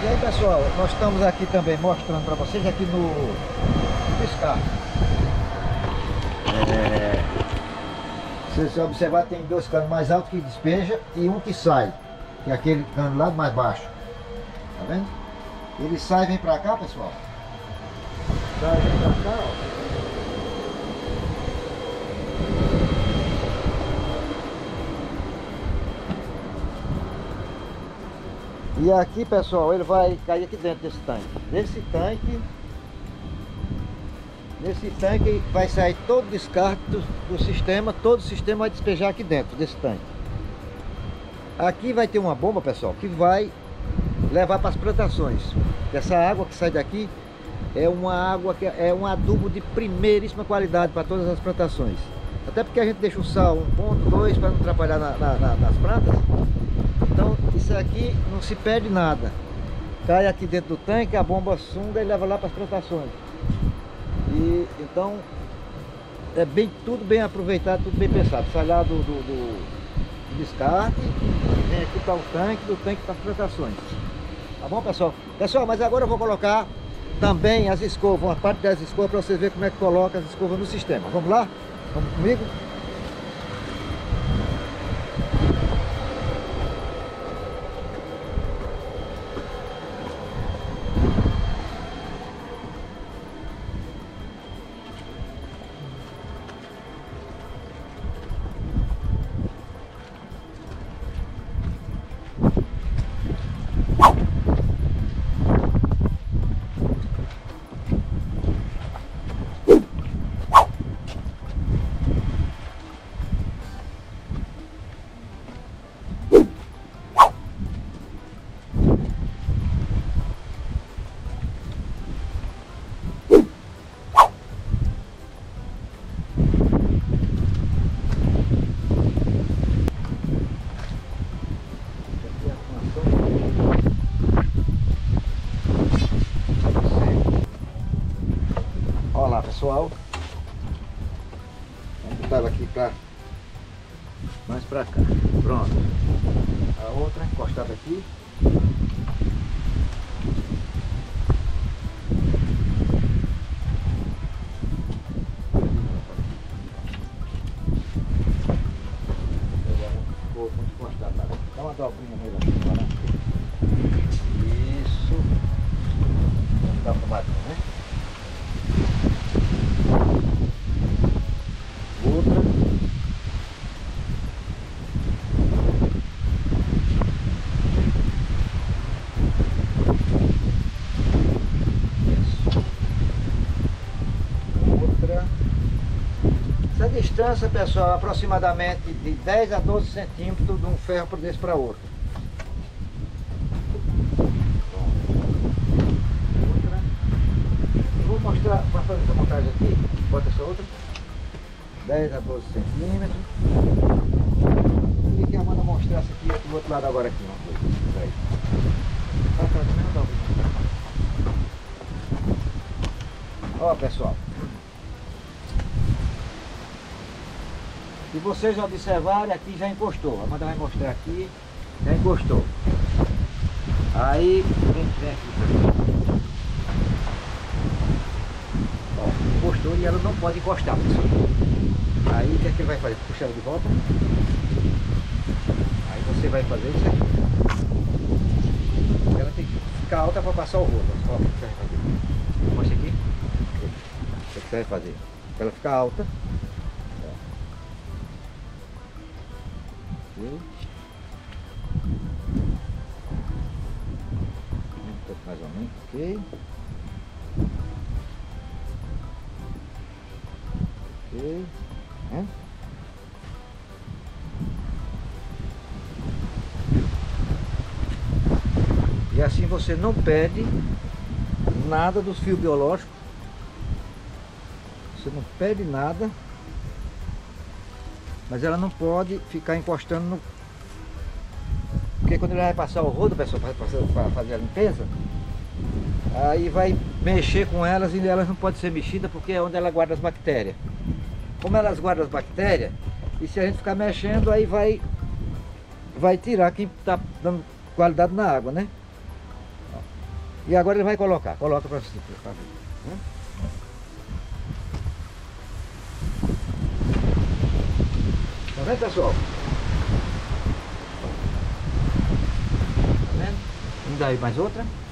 E aí pessoal, nós estamos aqui também mostrando para vocês aqui no descarga. É, se você observar tem dois canos mais altos que despeja e um que sai, que é aquele cano lá mais baixo. Tá vendo? Ele sai e vem para cá pessoal. Sai e vem cá, ó. E aqui, pessoal, ele vai cair aqui dentro desse tanque. Nesse tanque, nesse tanque vai sair todo o descarte do, do sistema, todo o sistema vai despejar aqui dentro desse tanque. Aqui vai ter uma bomba, pessoal, que vai levar para as plantações. Essa água que sai daqui é uma água que é um adubo de primeiríssima qualidade para todas as plantações. Até porque a gente deixa o sal 1.2 para não atrapalhar na, na, na, nas plantas. Isso aqui não se perde nada. Cai aqui dentro do tanque, a bomba sunga e leva lá para as plantações. E então é bem, tudo bem aproveitado, tudo bem pensado. Sai lá do, do, do descarte, vem aqui para o tanque, do tanque para as plantações. Tá bom pessoal? Pessoal, mas agora eu vou colocar também as escovas, uma parte das escovas para vocês verem como é que coloca as escovas no sistema. Vamos lá? Vamos comigo? Distância, pessoal, aproximadamente de 10 a 12 centímetros de um ferro desse para outro. Vou mostrar, para fazer essa montagem aqui, bota essa outra. 10 a 12 centímetros. E que a Amanda mostrasse aqui do outro lado agora aqui, uma coisa. Aí. Ó pessoal, Se vocês observarem, aqui já encostou. A Amanda vai mostrar aqui, já encostou. Aí, vem, vem aqui. Ó, encostou e ela não pode encostar, pessoal. Aí, o que é que ele vai fazer? Puxa ela de volta. Aí você vai fazer isso aqui. Ela tem que ficar alta para passar o rolo. Ó, o que você vai fazer? Mostra aqui. O que você vai fazer? Ela ficar alta, Pouco mais ou menos, ok. Ok. É? E assim você não perde nada dos fios biológicos. Você não perde nada mas ela não pode ficar encostando no... Porque quando ele vai passar o rodo, pessoal, para fazer a limpeza, aí vai mexer com elas e elas não podem ser mexidas porque é onde ela guarda as bactérias. Como elas guardam as bactérias, e se a gente ficar mexendo, aí vai, vai tirar quem está dando qualidade na água, né? E agora ele vai colocar. Coloca para você. Pra vendo, pessoal? Tá vendo? Vamos dar aí mais outra.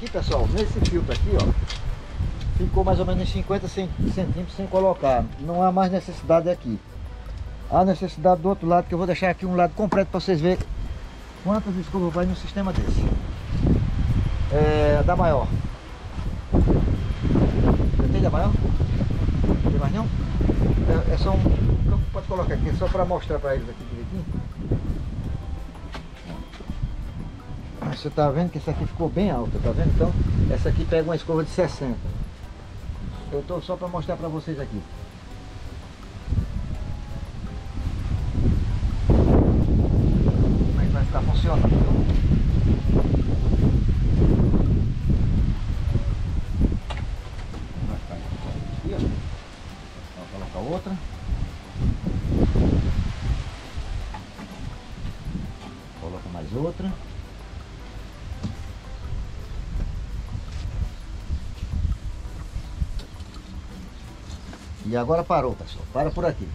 Aqui, pessoal, nesse filtro aqui, ó, ficou mais ou menos uns 50 cen- centímetros sem colocar. Não há mais necessidade aqui. Há necessidade do outro lado, que eu vou deixar aqui um lado completo para vocês verem quantas escovas vai num sistema desse. É, da maior. Tem da maior? Tem mais não? É, é só um. Pode colocar aqui, só para mostrar para eles aqui direitinho. Você tá vendo que essa aqui ficou bem alta, tá vendo? Então, essa aqui pega uma escova de 60. Eu tô só para mostrar para vocês aqui. Como é que vai ficar funcionando. outra. Agora parou, pessoal. Para por aqui.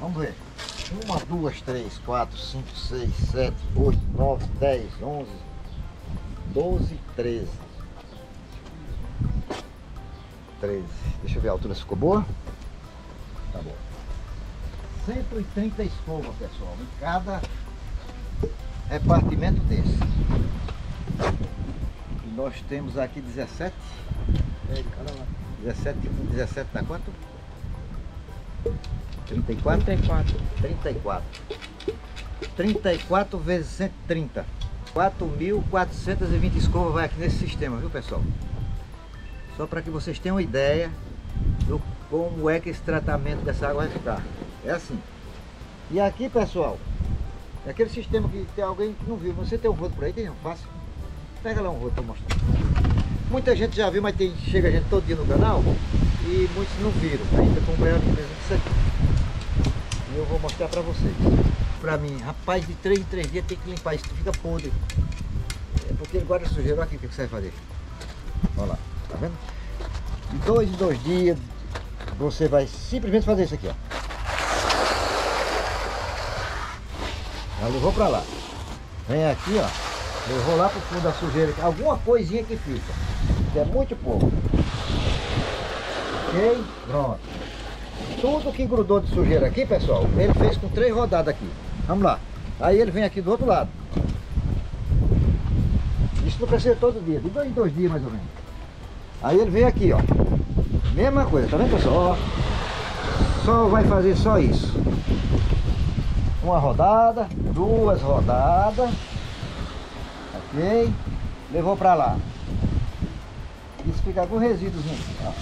Vamos ver. Uma, duas, três, quatro, cinco, seis, sete, oito, nove, dez, onze, doze, treze. Treze. Deixa eu ver a altura se ficou boa. Tá bom. 130 escovas, pessoal, em cada repartimento desse. E nós temos aqui 17. É. 17, 17 dá quanto? 34? 34. 34. 34 vezes 130. 4.420 escovas vai aqui nesse sistema, viu pessoal? Só para que vocês tenham uma ideia do como é que esse tratamento dessa água vai ficar. É assim. E aqui, pessoal, é aquele sistema que tem alguém que não viu. Você tem um rodo por aí? Tem um fácil. Pega lá um rodo para mostrar. Muita gente já viu, mas tem, chega gente todo dia no canal e muitos não viram. Ainda comprei a empresa disso aqui. E eu vou mostrar para vocês. Pra mim, rapaz, de 3 em 3 dias tem que limpar isso, fica podre. É porque ele guarda sujeira, aqui o que você vai fazer. Olha lá, tá vendo? De dois em dois dias, você vai simplesmente fazer isso aqui, ó. Já levou pra lá. Vem aqui, ó. Levou lá pro fundo da sujeira. Alguma coisinha que fica. Que é muito pouco. Ok? Pronto. Tudo que grudou de sujeira aqui, pessoal, ele fez com três rodadas aqui. Vamos lá. Aí ele vem aqui do outro lado. Isso não precisa todo dia, de dois em dois dias mais ou menos. Aí ele vem aqui, ó. Mesma coisa, tá vendo pessoal? Só vai fazer só isso. Uma rodada, duas rodadas. Ok? Levou pra lá. Isso fica com resíduozinho. Ó.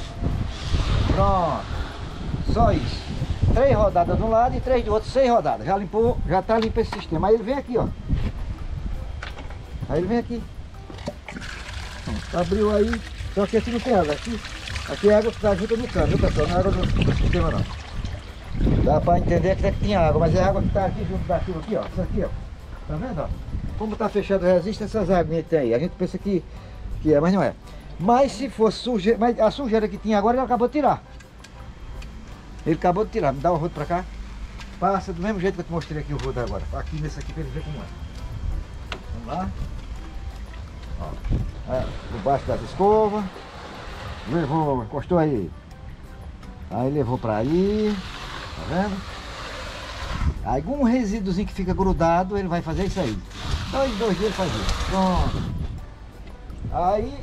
Pronto. Só isso. Três rodadas de um lado e três do outro, seis rodadas. Já limpou, já tá limpo esse sistema. Aí ele vem aqui, ó. Aí ele vem aqui. Abriu aí. Só que aqui não tem água. Aqui, aqui é água que tá junto no cano, viu pessoal? Não é água do, sistema não. Dá pra entender que tem água, mas é água que tá aqui junto da chuva aqui, ó. Isso aqui, ó. Tá vendo, ó? Como tá fechado resiste, essas águas tem aí. A gente pensa que, que é, mas não é. Mas se fosse sujeira, mas a sujeira que tinha agora ele acabou de tirar. Ele acabou de tirar. Me dá o rodo pra cá. Passa do mesmo jeito que eu te mostrei aqui o rodo agora. Aqui nesse aqui pra ele ver como é. Vamos lá. Ó. É, debaixo das escovas. Levou, encostou aí. Aí levou pra aí. Tá vendo? Algum resíduozinho que fica grudado, ele vai fazer isso aí. Dois, dois dias ele faz isso. Pronto. Aí,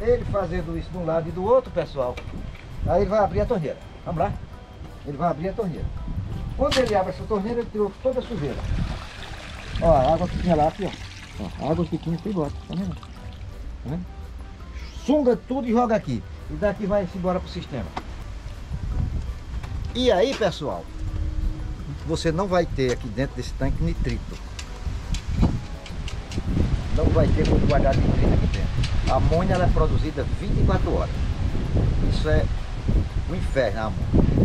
ele fazendo isso de um lado e do outro, pessoal, aí ele vai abrir a torneira. Vamos lá? Ele vai abrir a torneira. Quando ele abre essa torneira, ele tirou toda a sujeira. Ó, a água que tinha lá, aqui, ó. ó água que tinha, foi embora. Tá vendo? Tá vendo? Sunga tudo e joga aqui. E daqui vai embora pro sistema. E aí, pessoal, você não vai ter aqui dentro desse tanque nitrito. Não vai ter como guardar nitrito aqui dentro. A amônia é produzida 24 horas. Isso é um inferno a amônia.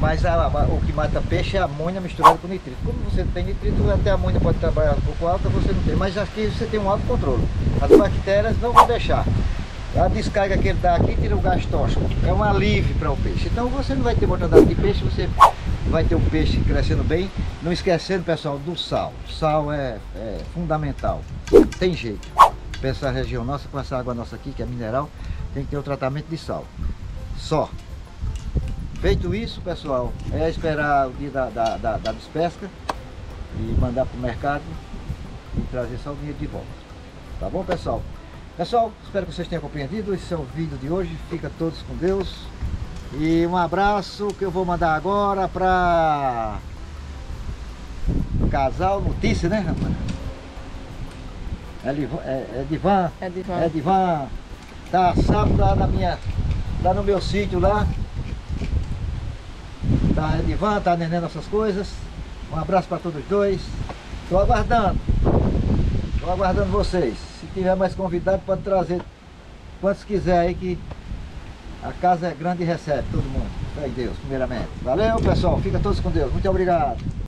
Mas a, a, o que mata peixe é a amônia misturada com nitrito. Como você não tem nitrito, até a amônia pode trabalhar um pouco alta, você não tem. Mas aqui você tem um alto controle. As bactérias não vão deixar. A descarga que ele dá aqui tira o gás tóxico. É um alívio para o peixe. Então você não vai ter mortandade de peixe, você vai ter o peixe crescendo bem. Não esquecendo, pessoal, do sal. Sal é, é fundamental. Tem jeito. Essa região nossa, com essa água nossa aqui, que é mineral, tem que ter o tratamento de sal. Só. Feito isso, pessoal, é esperar o dia da, da, da, da despesca e mandar para o mercado e trazer só o dinheiro de volta. Tá bom, pessoal? Pessoal, espero que vocês tenham compreendido. Esse é o vídeo de hoje. Fica todos com Deus. E um abraço que eu vou mandar agora para Casal Notícia, né, rapaz? É, Livan, é, é Divan. É Divan. É. Tá sábado lá na minha. Lá no meu sítio lá. Tá é Divan, tá nenendo essas coisas. Um abraço para todos dois. Estou aguardando. Estou aguardando vocês. Se tiver mais convidado, pode trazer quantos quiser aí que a casa é grande e recebe todo mundo. Fé em Deus, primeiramente. Valeu, pessoal. Fica todos com Deus. Muito obrigado.